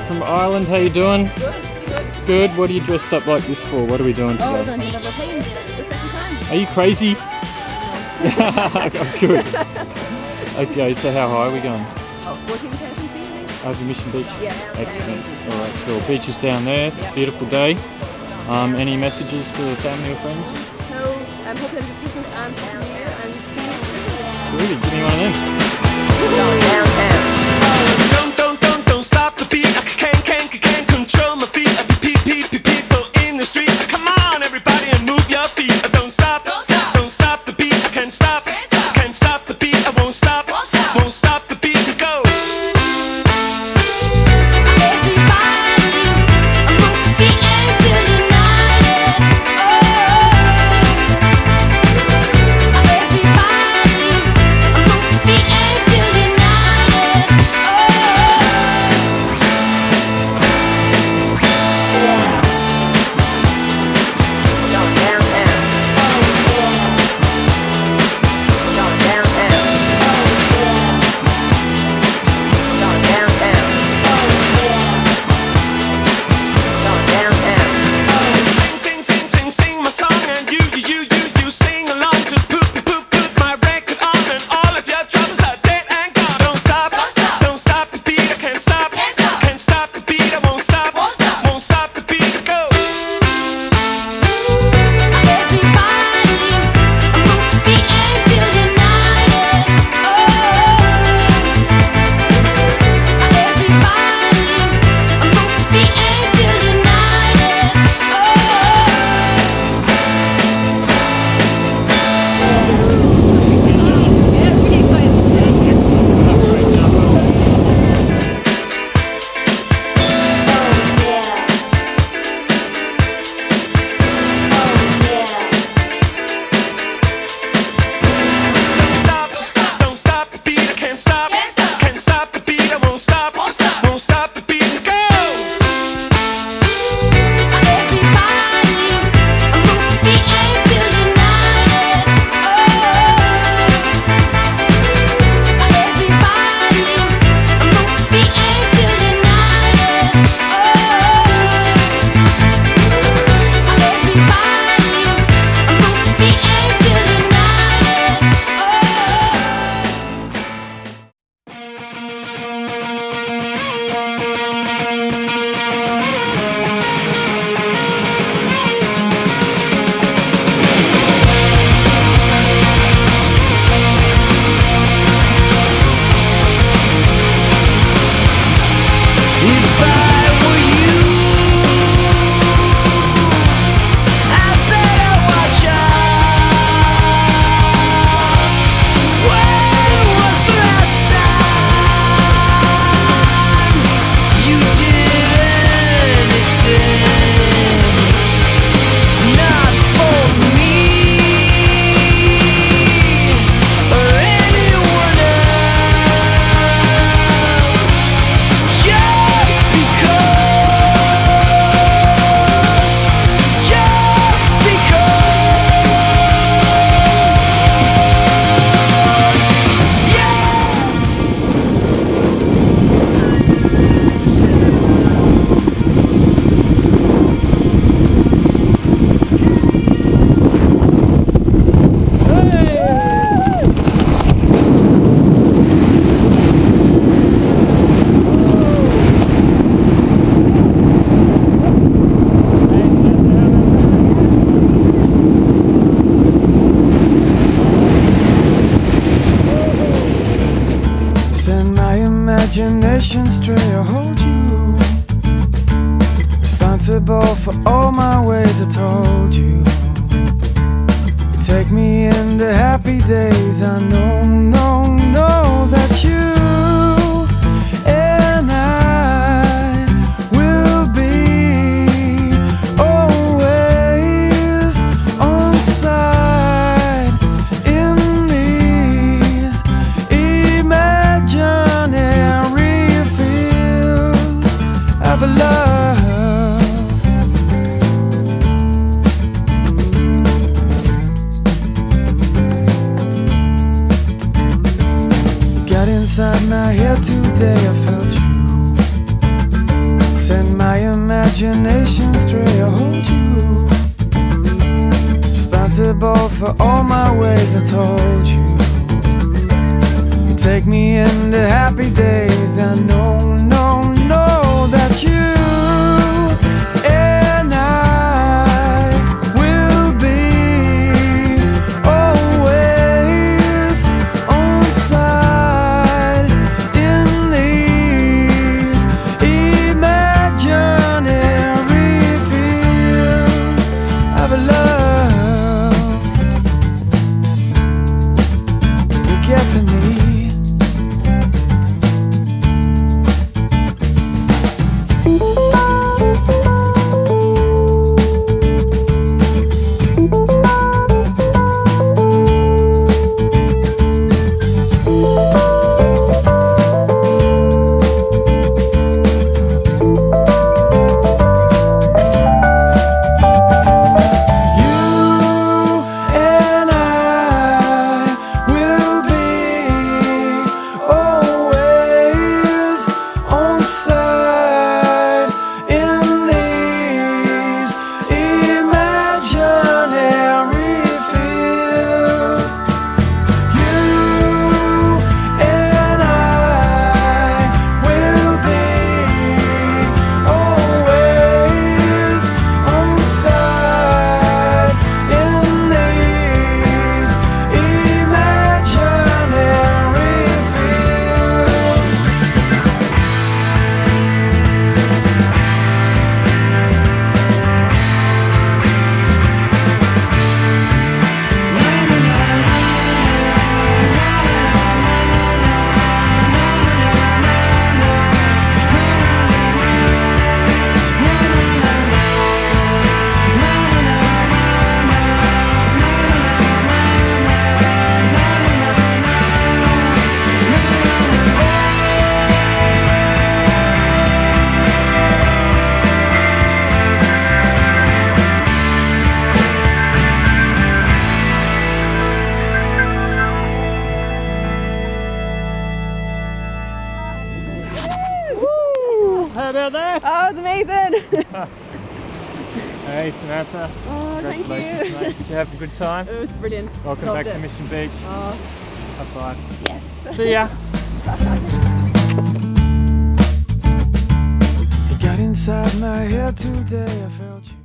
From Ireland. How you doing? Good, good. Good. What are you dressed up like this for? What are we doing today? Oh, have a Are you crazy? I'm oh, good. okay, so how high are we going? Oh, Over Mission Beach? Yeah. Excellent. All right, cool. Beach is down there. Yep. Beautiful day. Um, any messages for the family or friends? No, I'm hoping to Happy New Year and see you Really? Give me one of them. the happy days. I know Inside my head today, I felt you. Send my imagination stray, I hold you. Responsible for all my ways, I told you. Take me into happy days, I know. Woo! How about that? Oh, it's amazing! Hey Samantha. oh, thank Congratulations, you. mate. Did you have a good time? It was brilliant. Welcome Loved back to. Mission Beach. Oh, High five. yes. See ya. You got inside my head today. I felt you.